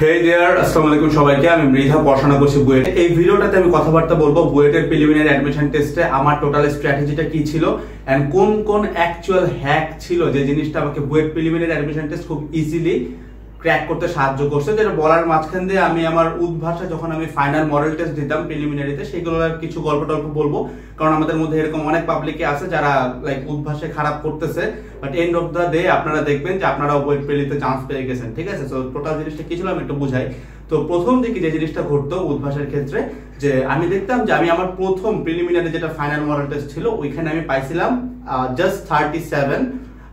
হে দেয়ার আসসালামু আলাইকুম সবাইকে। আমি মৃধা, পড়াশোনা করছি বুয়েট। এই ভিডিওটাতে আমি কথাবার্তা বলব বুয়েটের প্রিলিমিনারি অ্যাডমিশন টেস্টে আমার টোটাল স্ট্র্যাটেজিটা কি ছিল এন্ড কোন কোন অ্যাকচুয়াল হ্যাক ছিল যে জিনিসটা আমাকে বুয়েট প্রিলিমিনারি অ্যাডমিশন টেস্ট খুব ইজিলি ক্র্যাক করতে সাহায্য করছে, যেটা বলার মাঝখান দিয়ে আমি আমার উদ্ভাসা যখন আমি ফাইনাল মডেল টেস্ট দিতাম প্রিলিমিনারিতে সেগুলোর কিছু গল্প টল্প বলব। কারণ আমাদের মধ্যে এরকম অনেক পাবলিকে আছে যারা লাইক উদ্ভাসে খারাপ করতেছে। But end of the day আপনারা দেখবেন যে আপনারা ওয়েট পেলিতে চান্স পেয়ে গেছেন, ঠিক আছে? তো টোটাল জিনিসটা কি ছিল আমি একটু বুঝাই। তো প্রথম দিকে যে জিনিসটা ঘটতো উদ্ভাসের ক্ষেত্রে, যে আমি দেখতাম যে আমি আমার প্রথম প্রিলিমিনারি যেটা ফাইনাল মডেল টেস্ট ছিল, ওইখানে আমি পাইছিলাম just thirty seven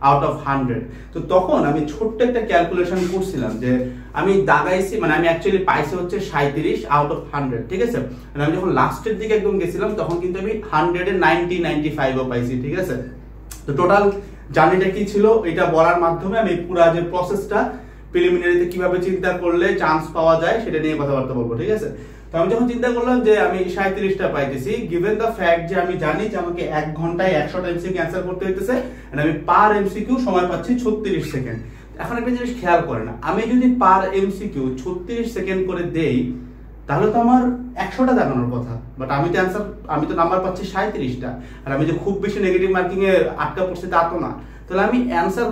out of hundred তো তখন আমি ছোট্ট একটা ক্যালকুলেশন করছিলাম যে আমি দাগাইছি মানে আমি অ্যাকচুয়ালি পাইছি হচ্ছে সাঁত্রিশ আউট অফ হান্ড্রেড ঠিক আছে? মানে আমি যখন লাস্টের দিকে একদম গেছিলাম, তখন কিন্তু আমি হান্ড্রেডে নাইনটি নাইনটি ফাইভও পাইছি, ঠিক আছে? তো টোটাল জার্নিটা কি ছিল? এটা বলার মাধ্যমে আমি পুরা যে প্রসেসটা প্রিলিমিনারিতে কীভাবে চিন্তা করলে চান্স পাওয়া যায় সেটা নিয়ে কথাবার্তা বলব, ঠিক আছে? তো আমি যখন চিন্তা করলাম যে আমি সাঁত্রিশটা পাইতেছি গিভেন দ্য ফ্যাক্ট যে আমি জানি যে আমাকে এক ঘন্টায় একশোটা এমসিকিউ অ্যান্সার করতে হইতেছে আমি পার এমসিকিউ সময় পাচ্ছি ছত্রিশ সেকেন্ড এখন একটা জিনিস খেয়াল করে না আমি যদি পার এমসিকিউ ছত্রিশ সেকেন্ড করে দেই, তাহলে তো আমার একশোটা দেখানোর কথা বাট আমি তো অ্যান্সার আমি তো নাম্বার পাচ্ছি সাঁত্রিশটা আর আমি যে খুব বেশি নেগেটিভ মার্কিং এ আটকা পড়ছি তা তো না। তাহলে আমি অ্যান্সার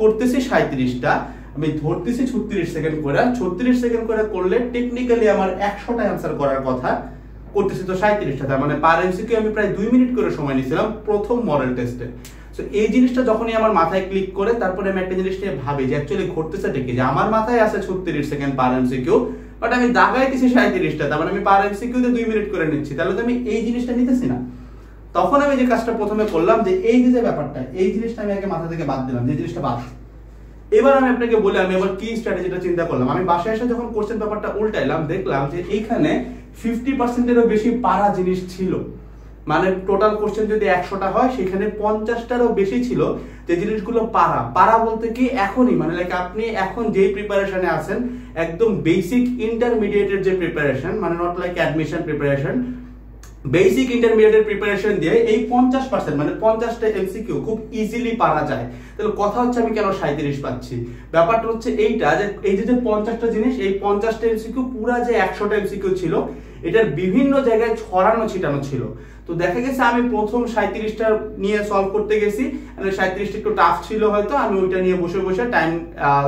করতেছি সাঁত্রিশটা আমি ধরতেছি ছত্রিশ সেকেন্ড করে, ছত্রিশ সেকেন্ড করে করলে টেকনিক্যালি আমার একশোটা অ্যান্সার করার কথা। করতেছি তো সাঁত্রিশটা তার মানে পার এমসিকিউ আমি প্রায় দুই মিনিট করে সময় নিয়েছিলাম প্রথম মডেল টেস্টে তো এই জিনিসটা যখনই আমার মাথায় ক্লিক করে, তারপরে আমি একটা জিনিস নিয়ে ভাবি যে অ্যাকচুয়ালি ঘটতেছে কি? যে আমার মাথায় আছে ছত্রিশ সেকেন্ড পার এমসিকিউ বাট আমি দাগাইতেছি সাঁত্রিশটা তার মানে আমি পার এমসিকিউতে দুই মিনিট করে নিচ্ছি। তাহলে তো আমি এই জিনিসটা নিতেছি না। তখন আমি যে কাজটা প্রথমে করলাম যে এই যে ব্যাপারটা, এই জিনিসটা আমি আগে মাথা থেকে বাদ দিলাম, যে জিনিসটা বাদ। এবার আমি আপনাকে বলি, আমি এবার কি স্ট্র্যাটেজিটা চিন্তা করলাম? আমি বাসায় এসে যখন কোশ্চেন ব্যাপারটা উল্টাইলাম, দেখলাম যে এইখানে ফিফটি পার্সেন্টেরও বেশি পারা জিনিস ছিল। মানে টোটাল কোশ্চেন যদি একশোটা হয়, সেখানে পঞ্চাশটারও বেশি ছিল যে জিনিসগুলো পারা পারা বলতে কি এখনই? মানে লাইক আপনি এখন যেই প্রিপারেশনে আছেন, একদম বেসিক ইন্টারমিডিয়েটের যে প্রিপারেশন মানে not like admission preparation basic ইন্টারমিডিয়েটের preparation দিয়ে এই পঞ্চাশ পার্সেন্ট মানে পঞ্চাশটা এমসিকিউ খুব ইজিলি পারা যায়। তাহলে কথা হচ্ছে আমি কেন সাঁত্রিশ পাচ্ছি? ব্যাপারটা হচ্ছে এইটা যে এই যে পঞ্চাশটা জিনিস, এই পঞ্চাশটা এমসিকিউ পুরা যে একশোটা এমসিকিউ ছিল, এটার বিভিন্ন জায়গায় ছড়ানো, ছিটানো ছিল। তো দেখা গেছে আমি প্রথম সাঁত্রিশটা নিয়ে সলভ করতে গেছি। মানে সাঁত্রিশটা একটু টাফ ছিল হয়তো, আমি ওইটা নিয়ে বসে বসে টাইম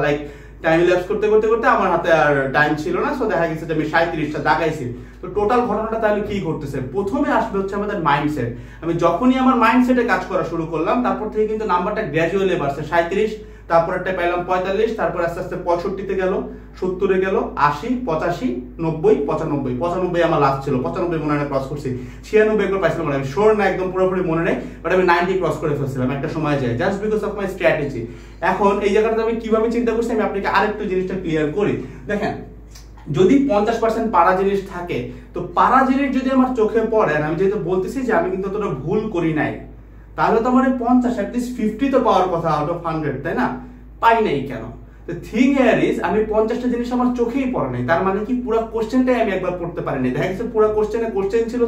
লাইক টাইম ল্যাপস করতে করতে করতে আমার হাতে আর টাইম ছিল না সো দেখা গেছে যে আমি সাঁত্রিশটা দাগাইছি তো টোটাল ঘটনাটা তাহলে কি ঘটতেছে? প্রথমে আসবে হচ্ছে আমাদের মাইন্ডসেট আমি যখনই আমার মাইন্ডসেটে কাজ করা শুরু করলাম, তারপর থেকে কিন্তু নাম্বারটা গ্র্যাজুয়ালি বাড়ছে সাঁত্রিশ তারপরটা পেলাম পঁয়তাল্লিশ, তারপর আস্তে আস্তে পঁয়ষট্টিতে গেল, সত্তরে গেল, আশি, পঁচাশি, নব্বই, পঁচানব্বই। পঁচানব্বই আমার লাস্ট ছিল, পঁচানব্বই মনে হয় ক্রস করছি। ছিয়ানব্বই একবার পাইছিলাম মানে আমি শোর না, একদম পুরোপুরি মনে নেই বাট আমি নাইনটি ক্রস করে ফেলছিলাম, একটা সময় যায়। Just because of my strategy এখন এই জায়গাটা আমি কীভাবে চিন্তা করছি, আমি আপনাকে আরেকটু জিনিসটা ক্লিয়ার করি। দেখেন, যদি পঞ্চাশ পার্সেন্ট পাড়া জিনিস থাকে, তো পাড়া জিনিস যদি আমার চোখে পড়ে আমি যেহেতু বলতেছি যে আমি কিন্তু অতটা ভুল করি নাই তাহলে তো মানে পঞ্চাশ অ্যাটলিস্ট ফিফটি তো পাওয়ার কথা আউট অফ হান্ড্রেড তাই না? পাই নাই কেন? থিং এয়ার ইজ আমি পঞ্চাশটা জিনিস আমার চোখেই পড়ে নাই। তার মানে কি পুরো কোশ্চেনটাই আমি একবার পড়তে পারিনি দেখা গেছে পুরো কোশ্চেনে কোশ্চেন ছিল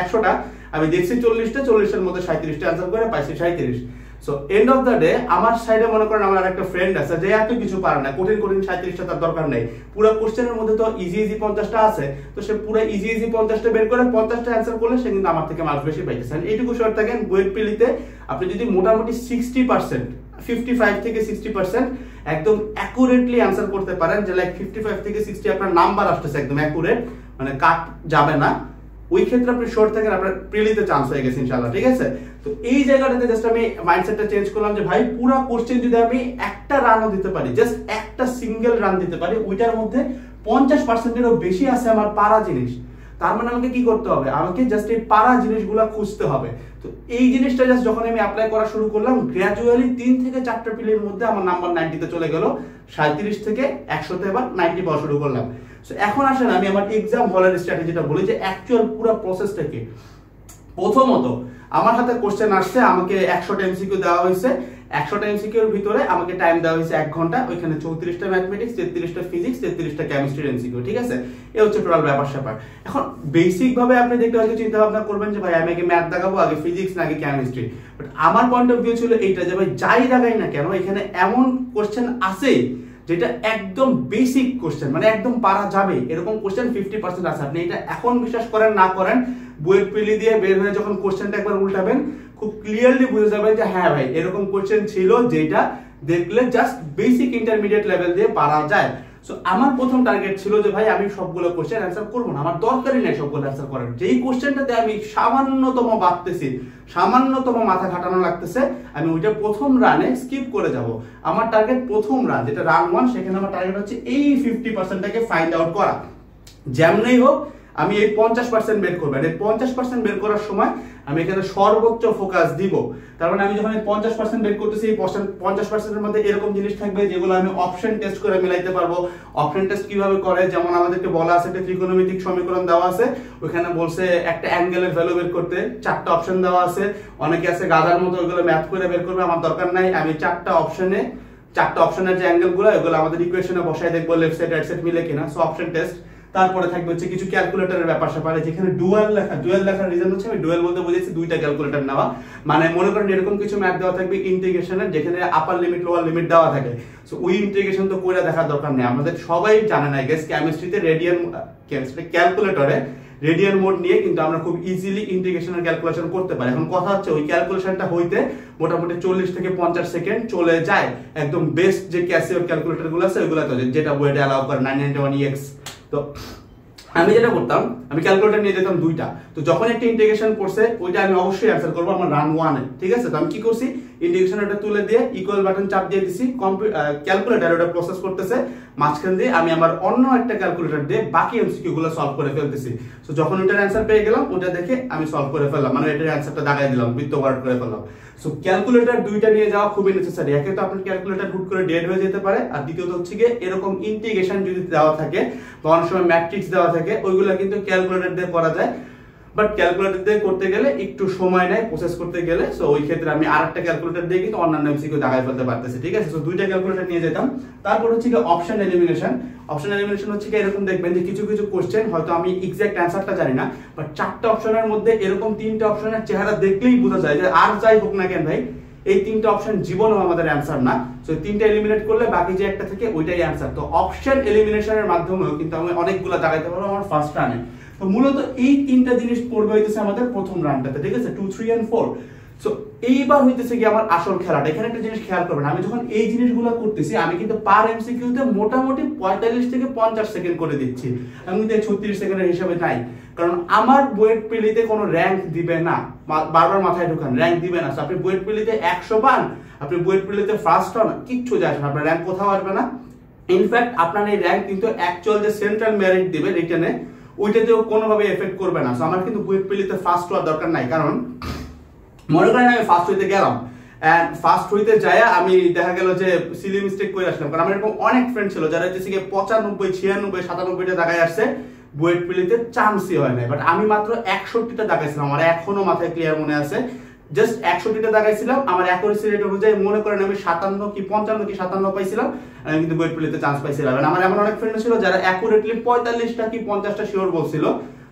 একশোটা। আমি দেখছি চল্লিশটা, চল্লিশের মধ্যে সাঁত্রিশটা অ্যান্সার করে পাইছি সাঁত্রিশ so end of the day আমার সাইডে মনে করেন আমার একটা ফ্রেন্ড আছে, যে এত কিছু পারে না, কঠিন কঠিন সাঁত্রিশটা তার দরকার নেই। পুরো কোশ্চেনের মধ্যে তো ইজি ইজি পঞ্চাশটা আছে, তো সে পুরো ইজি ইজি পঞ্চাশটা বের করে পঞ্চাশটা অ্যান্সার করলে সে কিন্তু আমার থেকে মার্কস বেশি পাইতেছে। এইটুকু শর্ট থাকেন বইয়ের পিলিতে আপনি যদি মোটামুটি সিক্সটি পার্সেন্ট ফিফটি ফাইভ থেকে সিক্সটি পার্সেন্ট একদম অ্যাকুরেটলি অ্যান্সার করতে পারেন, যে লাইক ফিফটি ফাইভ থেকে সিক্সটি আপনার নাম্বার আসতেছে একদম অ্যাকুরেট মানে কাট যাবে না। ওই ক্ষেত্রে আপনি শর্ট থাকেন, আপনার প্রিলিতে চান্স হয়ে গেছে ইনশাল্লাহ ঠিক আছে? তো এই জায়গাটাতে জাস্ট আমি মাইন্ডসেটটা চেঞ্জ করলাম যে, ভাই, পুরো কোশ্চেন যদি আমি একটা রানও দিতে পারি জাস্ট একটা সিঙ্গেল রান দিতে পারি, ওইটার মধ্যে পঞ্চাশ পার্সেন্টেরও বেশি আছে আমার পারা জিনিস। তার মানে আমাকে কি করতে হবে? আমাকে জাস্ট এই পারা জিনিসগুলো খুঁজতে হবে। তো এই জিনিসটা জাস্ট যখন আমি অ্যাপ্লাই করা শুরু করলাম গ্র্যাজুয়ালি তিন থেকে চারটা পিলের মধ্যে আমার নাম্বার নাইনটিতে চলে গেল সাঁত্রিশ থেকে একশোতে এবার নাইনটি পাওয়া শুরু করলাম। সো এখন আসেন, আমি আমার এক্সাম হলের স্ট্র্যাটেজিটা বলি যে অ্যাকচুয়াল পুরো প্রসেসটাকে প্রথমত, আমার হাতে কোশ্চেন আসছে, আমাকে একশোটা এমসিকিউ দেওয়া হয়েছে। একশোটা এমসিকিউর ভিতরে আমাকে টাইম দেওয়া হয়েছে এক ঘণ্টা, ওইখানে চৌত্রিশটা ম্যাথমেটিক্স তেত্রিশটা ফিজিক্স তেত্রিশটা কেমিস্ট্রির এমসিকিউ ঠিক আছে? এ হচ্ছে টোটাল ব্যাপার স্যাপার। এখন বেসিক ভাবে আপনি দেখতে হয়তো চিন্তা ভাবনা করবেন যে ভাই, আমি আগে ম্যাথ দেখাবো, আগে ফিজিক্স আগে কেমিস্ট্রি বাট আমার পয়েন্ট অফ ভিউ ছিল এইটা যে ভাই, যাই দেখাই না কেন, এখানে এমন কোশ্চেন আছে যেটা একদম বেসিক কোশ্চেন মানে একদম পারা যাবে। এরকম কোশ্চেন ফিফটি পার্সেন্ট আছে। আপনি এটা এখন বিশ্বাস করেন, না করেন, বইয়ের পিলি দিয়ে বের হয়ে যখন কোশ্চেনটা একবার উল্টাবেন, খুব ক্লিয়ারলি বুঝে যাবেন যে হ্যাঁ ভাই, এরকম কোশ্চেন ছিল যেটা দেখলে জাস্ট বেসিক ইন্টারমিডিয়েট লেভেল দিয়ে পারা যায়। সো আমার প্রথম টার্গেট ছিল যে, ভাই, আমি সবগুলো কোশ্চেন অ্যান্সার করব না। আমার দরকারই নেই সবগুলো অ্যান্সার করার। যেই কোশ্চেনটাতে আমি সামান্যতম বাড়তেছি, সামান্যতম মাথা খাটানো লাগতেছে, আমি ওইটা প্রথম রানে স্কিপ করে যাব। আমার টার্গেট প্রথম রান যেটা রান ওয়ান সেখানে আমার টার্গেট হচ্ছে এই ফিফটি পার্সেন্টটাকে ফাইন্ড আউট করা। যেমনই হোক, আমি এই পঞ্চাশ পার্সেন্ট বের করব। এই পঞ্চাশ পার্সেন্ট বের করার সময় আমি এখানে সর্বোচ্চ ফোকাস দিব। তার মানে আমি যখন পঞ্চাশ পার্সেন্ট বের করতেছি, এই পঞ্চাশ পার্সেন্টের মধ্যে এরকম জিনিস থাকবে যেগুলো আমি অপশন টেস্ট করে মিলাইতে পারব। অপশন টেস্ট কীভাবে করে? যেমন আমাদেরকে বলা আছে একটা ত্রিকোণমিতিক সমীকরণ দেওয়া আছে। ওইখানে বলছে একটা অ্যাঙ্গেলের ভ্যালু বের করতে। চারটা অপশন দেওয়া আছে। অনেকে আছে গাধার মতো ওইগুলো ম্যাথ করে বের করবে, আমার দরকার নাই। আমি চারটা অপশনে চারটা অপশনের যে অ্যাঙ্গেলগুলো ওগুলো আমাদের ইকুয়েশনে বসাই দেখব লেফট সাইড রাইট সাইড মিলে কিনা। সো অপশন টেস্ট তারপরে থাকবে হচ্ছে কিছু ক্যালকুলেটরের ব্যাপার স্যাপার যেখানে ডুয়াল লেখা ডুয়াল লেখার রিজন হচ্ছে আমি ডুয়াল বলতে বুঝেছি, দুইটা ক্যালকুলেটর নেওয়া। মানে মনে করেন এরকম কিছু ম্যাথ দেওয়া থাকবে ইন্টিগ্রেশনের যেখানে আপার লিমিট লোয়ার লিমিট দেওয়া থাকে। সো ওই ইন্টিগ্রেশন তো করে দেখার দরকার নেই। আমাদের সবাই জানে না গেস কেমিস্ট্রিতে রেডিয়ান ক্যালকুলেটরে রেডিয়ান মোড নিয়ে কিন্তু আমরা খুব ইজিলি ইন্টিগ্রেশনের ক্যালকুলেশন করতে পারি। এখন কথা হচ্ছে, ওই ক্যালকুলেশনটা হইতে মোটামুটি চল্লিশ থেকে পঞ্চাশ সেকেন্ড চলে যায়। একদম বেস্ট যে ক্যাসিওর ক্যালকুলেটরগুলো আছে, ওইগুলোতে যেটা বইটা অ্যালাউ করে নাইন নাইনটি ওয়ান ইএক্স তো আমি যেটা করতাম, আমি ক্যালকুলেটর নিয়ে যেতাম দুইটা। তো যখন একটা ইন্টিগ্রেশন পড়ছে ওইটা আমি অবশ্যই অ্যান্সার করব আমার রান ওয়ানে ঠিক আছে? তো আমি কি করছি? ইন্টিগ্রেশন ওটা তুলে দিয়ে ইকুয়াল বাটন চাপ দিয়ে দিছি ক্যালকুলেটর ওটা প্রসেস করতেছে। মাঝখান দিয়ে আমি আমার অন্য একটা ক্যালকুলেটর দিয়ে বাকি এমসিকিউ গুলো সলভ করে ফেলতেছি। তো যখন ওটার অ্যান্সার পেয়ে গেলাম ওটা দেখে আমি সলভ করে ফেললাম। মানে এটার অ্যান্সারটা দাগাই দিলাম, বৃত্ত করে ফেললাম। সো ক্যালকুলেটর দুইটা নিয়ে যাওয়া খুবই নেসেসারি একে তো আপনার ক্যালকুলেটর হুট করে ডেড হয়ে যেতে পারে, আর দ্বিতীয়ত হচ্ছে গিয়ে এরকম ইন্টিগ্রেশন যদি দেওয়া থাকে বা অনেক সময় ম্যাট্রিক্স দেওয়া থাকে, ওইগুলো কিন্তু ক্যালকুলেটর দিয়ে করা যায়। বাট ক্যালকুলেটর দিয়ে করতে গেলে একটু সময় নেয় প্রসেস করতে গেলে। সো ওই ক্ষেত্রে আমি আর একটা ক্যালকুলেটর দিয়ে কিন্তু অন্যান্য এমসিকিউ দেখাই ফেলতে পারতেছি, ঠিক আছে? সো দুইটা ক্যালকুলেটর নিয়ে যেতাম। তারপর হচ্ছে কি অপশন এলিমিনেশন অপশন এলিমিনেশন হচ্ছে কি এরকম দেখবেন যে কিছু কিছু কোশ্চেন হয়তো আমি এক্সাক্ট অ্যান্সারটা জানি না বাট চারটা অপশনের মধ্যে এরকম তিনটা অপশনের চেহারা দেখলেই বোঝা যায় যে আর যাই হোক না কেন ভাই, এই তিনটা অপশন জীবনও আমাদের অ্যান্সার না। সো তিনটা এলিমিনেট করলে বাকি যে একটা থেকে ওইটাই অ্যান্সার তো অপশন এলিমিনেশনের মাধ্যমেও কিন্তু আমি অনেকগুলো দাগাইতে পারব, আমার ফার্স্ট রানে তো মূলত এই তিনটা জিনিস পড়বে হইতেছে আমাদের প্রথম রানটাতে ঠিক আছে? Two three and four so এইবার হইতেছে কি আমার আসল খেলাটা। এখানে একটা জিনিস খেয়াল করবেন, আমি যখন এই জিনিসগুলো করতেছি, আমি কিন্তু পার এমসিকিউতে মোটামুটি পঁয়তাল্লিশ থেকে পঞ্চাশ সেকেন্ড করে দিচ্ছি। আমি কিন্তু ছত্রিশ সেকেন্ডের হিসাবে নাই। কারণ আমার বুয়েট পিলিতে কোনো র্যাঙ্ক দিবে না। বারবার মাথায় ঢুকান র্যাঙ্ক দিবে না। আপনি বুয়েট পেলিতে একশো পান, আপনি বুয়েট পিলিতে ফার্স্ট হন, কিচ্ছু যায় না, আপনার র্যাঙ্ক কোথাও আসবে না। ইনফ্যাক্ট আপনার এই র্যাঙ্ক কিন্তু অ্যাকচুয়াল যে সেন্ট্রাল মেরিট দিবে রিটেনে ওইটাতেও কোনোভাবে এফেক্ট করবে না। আমার কিন্তু বুয়েট পেলিতে ফার্স্ট হওয়ার দরকার নাই। কারণ, মনে করেন আমি ফার্স্ট হইতে গেলাম। ফার্স্ট হইতে যায় আমি দেখা গেল যে সিলি মিস্টেক করে আসলাম। কারণ আমার এরকম অনেক ফ্রেন্ড ছিল যারা হচ্ছে পঁচানব্বই, ছিয়ানব্বই, সাতানব্বইটা জায়গায় আসছে। বুয়েট পিলিতে চান্সই হয় নাই। বাট আমি মাত্র একষট্টিটা দাগাইছিলাম। আমার এখনও মাথায় ক্লিয়ার মনে আছে। জাস্ট একষট্টিটা দাগাইছিলাম আমার অ্যাকুরেসি রেট অনুযায়ী মনে করেন আমি সাতান্ন কি পঞ্চান্ন কি সাতান্ন পাইছিলাম, আমি কিন্তু বুয়েট পিলিতে চান্স পাইছিলাম। আমার এমন অনেক ফ্রেন্ড ছিল যারা অ্যাকুরেটলি পঁয়তাল্লিশটা কি পঞ্চাশটা শিওর বলছিল,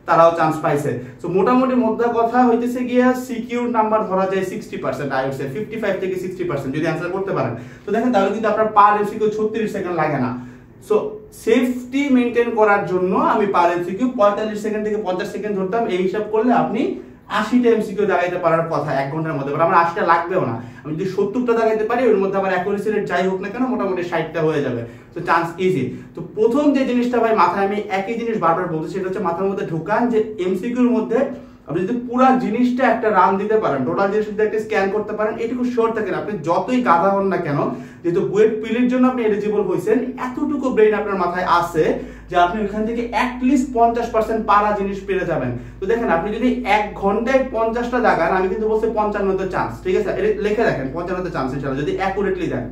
তারাও চান্স পাইছে। তো মোটামুটি মধ্যে কথা হইতেছে গিয়ে সিকিউর নাম্বার ধরা যায় sixty percent I say fifty five থেকে সিক্সটি পার্সেন্ট যদি অ্যান্সার করতে পারেন। তো দেখেন, তাহলে কিন্তু আপনার পার এমসিকিউ ছত্রিশ সেকেন্ড লাগে না। সো সেফটি মেনটেন করার জন্য আমি পার এমসিকিউ পঁয়তাল্লিশ সেকেন্ড থেকে পঞ্চাশ সেকেন্ড ধরতাম, এই হিসাব করলে আপনি আশিটা এমসিকিউ দাগাইতে পারার কথা এক ঘণ্টার মধ্যে আমার আশিটা লাগবেও না। আমি যদি সত্তরটা দাগাইতে পারি, ওর মধ্যে আমার অ্যাকুরেসি রেট যাই হোক না কেন, মোটামুটি ষাটটা হয়ে যাবে। তো চান্স ইজি তো প্রথম যে জিনিসটা ভাই মাথায় আমি একই জিনিস বারবার বলছি সেটা হচ্ছে মাথার মধ্যে ঢোকান যে এমসিকিউর মধ্যে আপনি যদি পুরো জিনিসটা একটা রান দিতে পারেন টোটাল জিনিস যদি একটা স্ক্যান করতে পারেন, এটুকু শিওর থাকেন আপনি যতই গাধা হন না কেন, যেহেতু বুয়েট পিলের জন্য আপনি এলিজিবল হয়েছেন, এতটুকু ব্রেন আপনার মাথায় আছে যে আপনি ওখান থেকে অ্যাটলিস্ট পঞ্চাশ পার্সেন্ট পারা জিনিস পেরে যাবেন। তো দেখেন, আপনি যদি এক ঘন্টায় পঞ্চাশটা জাগান, আমি কিন্তু বলছি পঞ্চান্নতে চান্স ঠিক আছে? লিখে দেখেন, পঞ্চান্নতে চান্স ইনশাল্লাহ যদি অ্যাকুরেটলি দেন।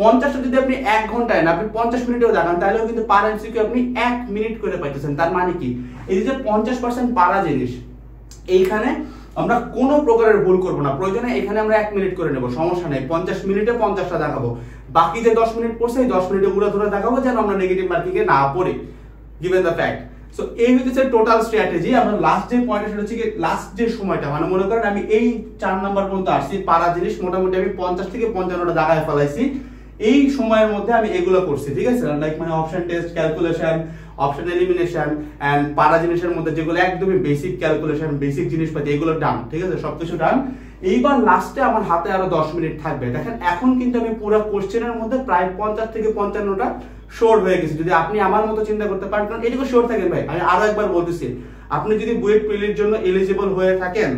পঞ্চাশটা যদি আপনি এক ঘন্টায় না, আপনি পঞ্চাশ মিনিটেও দেখান তাহলেও কিন্তু পার এমসিকিউ আপনি এক মিনিট করে পাইতেছেন। তার মানে কি? এই যে পঞ্চাশ পার্সেন্ট পারা জিনিস এইখানে আমরা কোনো প্রকারের ভুল করব না। প্রয়োজনে এখানে আমরা এক মিনিট করে নেব, সমস্যা নেই। পঞ্চাশ মিনিটে পঞ্চাশটা দেখাবো। বাকি যে দশ মিনিট পড়ছে, এই দশ মিনিটে উড়া ধরে দেখাবো যেন আমরা নেগেটিভ মার্কিংয়ে না পড়ি গিভেন দ্য ফ্যাক্ট সো এই হচ্ছে টোটাল স্ট্র্যাটেজি আমরা লাস্ট যে পয়েন্ট সেটা হচ্ছে লাস্ট যে সময়টা মানে মনে করেন আমি এই চার নাম্বার পর্যন্ত আসছি পারা জিনিস, মোটামুটি আমি পঞ্চাশ থেকে পঞ্চান্নটা জায়গায় ফেলাইছি। এই সময়ের মধ্যে আমি এগুলো করছি, ঠিক আছে? লাইক মানে option test calculation option elimination and পারা জিনিসের মধ্যে যেগুলো একদমই বেসিক ক্যালকুলেশন বেসিক জিনিসপাতি, এগুলো ডান ঠিক আছে? সবকিছু ডান এইবার লাস্টে আমার হাতে আরও দশ মিনিট থাকবে। দেখেন, এখন কিন্তু আমি পুরো কোশ্চেনের মধ্যে প্রায় পঞ্চাশ থেকে পঞ্চান্নটা শোর হয়ে গেছে। যদি আপনি আমার মতো চিন্তা করতে পারেন, কারণ এটুকু শোর থাকেন ভাই, আমি আরও একবার বলতেছি, আপনি যদি বুয়েট প্রিলির জন্য এলিজিবল হয়ে থাকেন,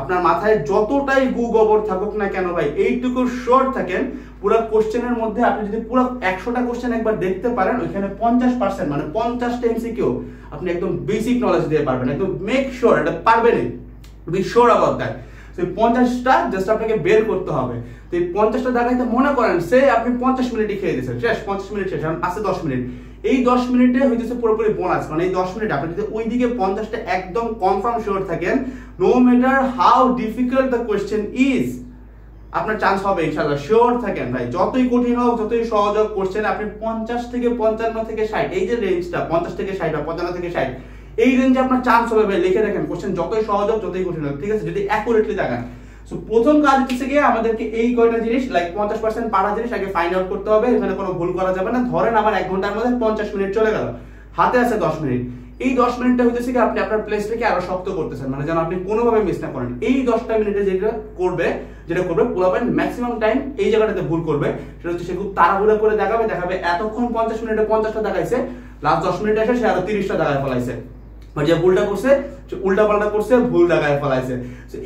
আপনার মাথায় যতটাই গু গোবর থাকুক না কেন ভাই, এইটুকু শর্ট থাকেন পুরো কোশ্চেনের মধ্যে আপনি যদি পুরো একশোটা কোশ্চেন একবার দেখতে পারেন, ওইখানে পঞ্চাশ পার্সেন্ট মানে পঞ্চাশটা এমসিকিউ আপনি একদম বেসিক নলেজ দিয়ে পারবেন। একদম মেক শিওর এটা পারবেনই। বি শিওর অ্যাবাউট দ্যাট তো পঞ্চাশটা জাস্ট আপনাকে বের করতে হবে। তো এই পঞ্চাশটা দেখাইতে মনে করেন, সে আপনি পঞ্চাশ মিনিটই খেয়ে দিয়েছেন। শেষ, পঞ্চাশ মিনিট শেষ আছে দশ মিনিট। এই দশ মিনিটে হইতেছে পুরোপুরি বোনাস মানে এই দশ মিনিট, আপনি যদি ওই দিকে পঞ্চাশটা একদম কনফার্ম শিওর থাকেন no matter how difficult the question is আপনার চান্স হবে ইনশাল্লাহ শিওর থাকেন ভাই, যতই কঠিন হোক, যতই সহজ হোক কোশ্চেন আপনি পঞ্চাশ থেকে পঞ্চান্ন থেকে ষাট, এই যে রেঞ্জটা পঞ্চাশ থেকে ষাট বা পঞ্চান্ন থেকে ষাট, এই রেঞ্জে আপনার চান্স হবে ভাই, লিখে রাখেন কোশ্চেন যতই সহজ হোক যতই কঠিন হোক, ঠিক আছে? যদি অ্যাকুরেটলি দেখান। সো প্রথম কাজ হচ্ছে গিয়ে আমাদেরকে এই কয়টা জিনিস লাইক পঞ্চাশ পার্সেন্ট পারা জিনিস আগে ফাইন্ড আউট করতে হবে, এখানে কোনো ভুল করা যাবে না। ধরেন আমার এক ঘণ্টার মধ্যে পঞ্চাশ মিনিট চলে গেল। হাতে আছে দশ মিনিট। এই দশ মিনিটটা হইতেছে কি আপনি আপনার প্লেসটাকে আরও শক্ত করতেছেন মানে যেন আপনি কোনোভাবে মিস না করেন। এই দশটা মিনিটে যেটা করবে যেটা করবে পুরোপুরি ম্যাক্সিমাম টাইম এই জায়গাটাতে ভুল করবে। সেটা হচ্ছে সে খুব তাড়াহুড়া করে দেখাবে দেখাবে এতক্ষণ পঞ্চাশ মিনিটে পঞ্চাশটা দেখাইছে লাস্ট দশ মিনিট এসে সে আরও তিরিশটা দেখায় ফলাইছে। বা যে ভুলটা করছে উল্টা পাল্টা করছে, ভুল দেখায় ফলাইছে।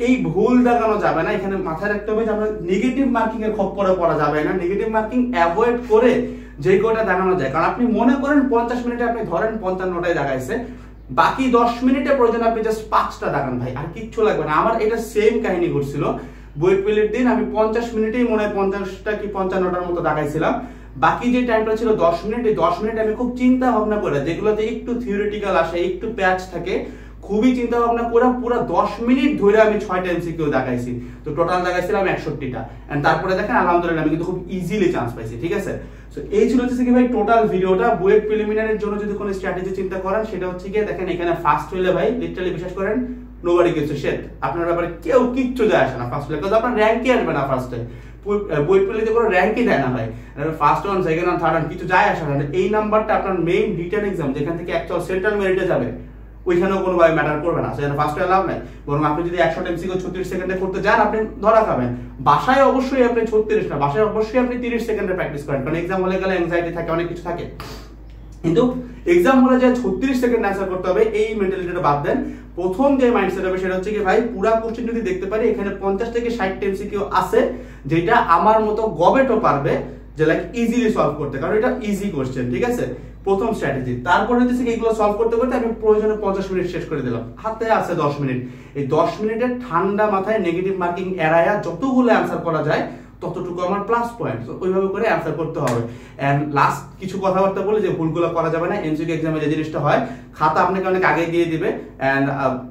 এই ভুল দেখানো যাবে না, এখানে মাথায় রাখতে হবে যে আমরা নেগেটিভ মার্কিং এর খপ্পরে পড়া যাবে না। নেগেটিভ মার্কিং অ্যাভয়েড করে যে কয়টা দেখানো যায়। কারণ আপনি মনে করেন পঞ্চাশ মিনিটে আপনি ধরেন পঞ্চান্নটাই দেখাইছে, বাকি দশ মিনিটে প্রয়োজন আপনি জাস্ট পাঁচটা দেখান ভাই, আর কিচ্ছু লাগবে না। আমার এটা সেম কাহিনী ঘটছিল। বইয়ের পেলের দিন আমি পঞ্চাশ মিনিটেই মনে হয় পঞ্চাশটা কি পঞ্চান্নটার মতো দেখাইছিলাম। বাকি যে টাইমটা ছিল দশ মিনিট, এই দশ মিনিট আমি খুব চিন্তা ভাবনা করে, যেগুলোতে একটু থিওরিটিক্যাল আসে, একটু প্যাচ থাকে খুবই চিন্তা ভাবনা করে পুরো দশ মিনিট ধরে আমি ছয়টা এমসিকিউ দেখাইছি। তো টোটাল দেখাইছিলাম একষট্টিটা। এন্ড তারপরে দেখেন, আলহামদুলিল্লাহ, আমি কিন্তু খুব ইজিলি চান্স পাইছি, ঠিক আছে? তো এই ছিল হচ্ছে কি ভাই টোটাল ভিডিওটা। বুয়েট প্রিলিমিনারির জন্য যদি কোনো স্ট্র্যাটেজি চিন্তা করেন, সেটা হচ্ছে কি দেখেন, এখানে ফার্স্ট হইলে ভাই লিটারালি বিশ্বাস করেন নোবাডি কিছু শেট আপনার ব্যাপারে কেউ কিচ্ছু যায় আসে না ফার্স্ট হলে আপনার র্যাঙ্কই আসবে না ফার্স্টে বই পেলিতে কোনো র্যাঙ্কই দেয় না ভাই। First one second one third one কিছু যায় আসে না। এই নাম্বারটা আপনার মেইন রিটার্ন এক্সাম যেখান থেকে অ্যাকচুয়াল সেন্ট্রাল মেরিটে যাবে। ওইখানেও কোনোভাবে ম্যাটার করবে না। সেখানে ফার্স্ট লাভ নাই। বরং আপনি যদি একশো এমসিকিউ ছত্রিশ সেকেন্ডে করতে যান, আপনি ধরা খাবেন। বাসায় অবশ্যই আপনি ছত্রিশ না, বাসায় অবশ্যই আপনি তিরিশ সেকেন্ডে প্র্যাকটিস করেন। কারণ এক্সাম হলে গেলে এনজাইটি থাকে, অনেক কিছু থাকে। কিন্তু এক্সাম হলে যে ছত্রিশ সেকেন্ড অ্যান্সার করতে হবে, এই মেন্টালিটিটা বাদ দেন। প্রথম যে মাইন্ডসেট হবে সেটা হচ্ছে কি, ভাই, পুরা কোশ্চেন যদি দেখতে পারি, এখানে পঞ্চাশ থেকে ষাট এমসিকিউ আছে, যেটা আমার মতো গবেটও পারবে যে লাইক ইজিলি সলভ করতে। কারণ এটা ইজি কোশ্চেন ঠিক আছে? প্রথম স্ট্র্যাটেজি তারপরে হচ্ছে এগুলো সলভ করতে করতে আমি প্রয়োজনে পঞ্চাশ মিনিট শেষ করে দিলাম। হাতে আছে দশ মিনিট। এই দশ মিনিটের ঠান্ডা মাথায় নেগেটিভ মার্কিং এড়ায়া যতগুলো অ্যান্সার করা যায়, ততটুকু আমার প্লাস পয়েন্ট ওইভাবে করে অ্যান্সার করতে হবে। অ্যান্ড লাস্ট কিছু কথাবার্তা বলে যে ভুলগুলো করা যাবে না। এমসিকিউ এক্সামে যে জিনিসটা হয়, খাতা আপনাকে অনেক আগে দিয়ে দিবে। অ্যান্ড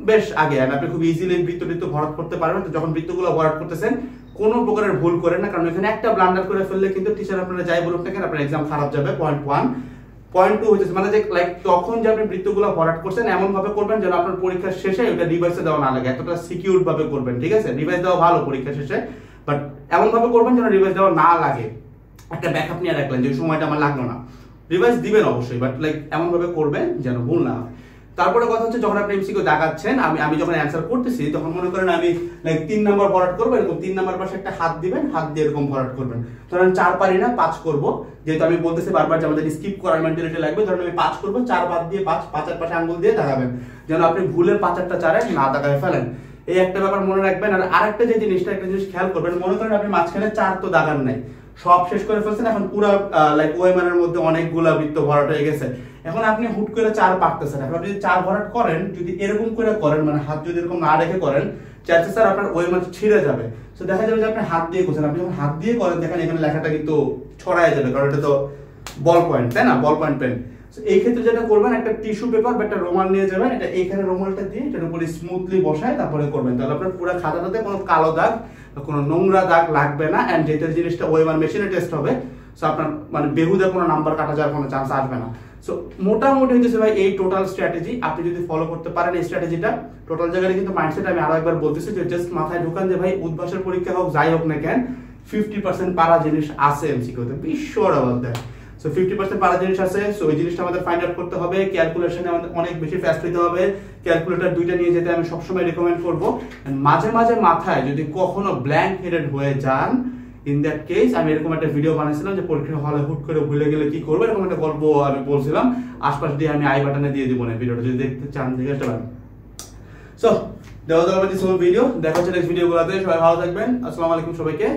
বেশ আগে। অ্যান্ড আপনি খুব ইজিলি বৃত্ত বৃত্ত ভরাট করতে পারবেন। তো যখন বৃত্তগুলো ভরাট করতেছেন, কোনো প্রকারের ভুল করেন না। কারণ এখানে একটা ব্লান্ডার করে ফেললে কিন্তু টিচার আপনারা যাই বলুন না কেন, আপনার এক্সাম খারাপ যাবে। পয়েন্ট ওয়ান পয়েন্ট টু হচ্ছে মানে যে লাইক তখন যে আপনি বৃত্তগুলো ভরাট করছেন এমন ভাবে করবেন যেন আপনার পরীক্ষার শেষে ওটা রিভাইসে দেওয়া না লাগে। এতটা সিকিউর ভাবে করবেন, ঠিক আছে? রিভাইস দেওয়া ভালো পরীক্ষা শেষে বাট এমন ভাবে করবেন যেন রিভাইস দেওয়া না লাগে। একটা ব্যাকআপ নিয়ে রাখলেন, যে সময়টা আমার লাগল না। রিভাইস দিবেন অবশ্যই বাট লাইক এমন ভাবে করবেন যেন ভুল না হয়। তারপরে কথা হচ্ছে, যখন আপনি এমসিকিউ দেখাচ্ছেন, আমি আমি যখন অ্যান্সার করতেছি, তখন মনে করেন আমি লাইক তিন নাম্বার ভরাট করব, এরকম তিন নাম্বার পাশে একটা হাত দিবেন, হাত দিয়ে এরকম ভরাট করবেন। ধরেন চার পারি না, পাঁচ করব। যেহেতু আমি বলতেছি বারবার যে আমাদের স্কিপ করার মেন্টালিটি লাগবে, ধরেন আমি পাঁচ করব, চার বাদ দিয়ে পাঁচ, পাঁচের পাশে আঙ্গুল দিয়ে দেখাবেন। যেন আপনি ভুলের পাঁচারটা চারে না দেখায় ফেলেন। এই একটা ব্যাপার মনে রাখবেন, আর আরেকটা যে জিনিসটা, একটা জিনিস খেয়াল করবেন, মনে করেন আপনি মাঝখানে চার তো দাগান নাই। সব শেষ করে ফেলছেন, এখন পুরো লাইক ওয়েমানের মধ্যে অনেকগুলা বৃত্ত ভরাট হয়ে গেছে। এখন আপনি হুট করে চার পারতেছেন এখন আপনি যদি চার ভরাট করেন, যদি এরকম করে করেন মানে হাত যদি এরকম না রেখে করেন চান্সেস স্যার আপনার ওয়েমার ছিঁড়ে যাবে। তো দেখা যাবে যে আপনি হাত দিয়ে করছেন। আপনি যখন হাত দিয়ে করেন, দেখেন এখানে লেখাটা কিন্তু ছড়ায় যাবে, কারণ এটা তো বল পয়েন্ট তাই না? বল পয়েন্ট পেন এই ক্ষেত্রে যেটা করবেন, একটা টিস্যু পেপার বা একটা রোমাল নিয়ে যাবেন। এটা এইখানে রোমালটা দিয়ে এটার উপরে স্মুথলি বসায় তারপরে করবেন। তাহলে আপনার পুরো খাতাটাতে কোনো কালো দাগ কোনো নোংরা দাগ লাগবে না অ্যান্ড যেটা জিনিসটা ওয়েমার মেশিনে টেস্ট হবে সো আপনার মানে বেহুদা কোনো নাম্বার কাটা যাওয়ার কোনো চান্স আসবে না। সো মোটামুটি হচ্ছে ভাই, এই টোটাল স্ট্র্যাটেজি আপনি যদি ফলো করতে পারেন এই স্ট্র্যাটেজিটা টোটাল কিন্তু মাইন্ডসেট আমি আরও একবার বলতেছি যে জাস্ট মাথায় ঢুকান যে ভাই, উদ্ভাসের পরীক্ষা হোক, যাই হোক না কেন ফিফটি পার্সেন্ট পারা জিনিস আছে এমসিকিউতে সো ফিফটি পার্সেন্ট পারা জিনিস আছে। সো ওই জিনিসটা আমাদের ফাইন্ড আউট করতে হবে। ক্যালকুলেশনে আমাদের অনেক বেশি হবে। ক্যালকুলেটর দুইটা নিয়ে যেতে আমি সবসময় রেকমেন্ড করব। মাঝে মাঝে মাথায় যদি কখনো ব্ল্যাঙ্ক হেডেড হয়ে যান ইন দ্যাট কেস আমি এরকম একটা ভিডিও বানিয়েছিলাম যে পরীক্ষা হলে হুট করে ভুলে গেলে কি করব? এরকম একটা গল্প আমি বলছিলাম। আশপাশ দিয়ে আমি আই বাটনে দিয়ে দিব না ভিডিওটা যদি দেখতে চান, দেখে আসতে পারেন। সো দেওয়া দেওয়া ভিডিও দেখা হচ্ছে নেক্সট ভিডিওগুলোতে সবাই ভালো থাকবেন। আসসালামু আলাইকুম সবাইকে।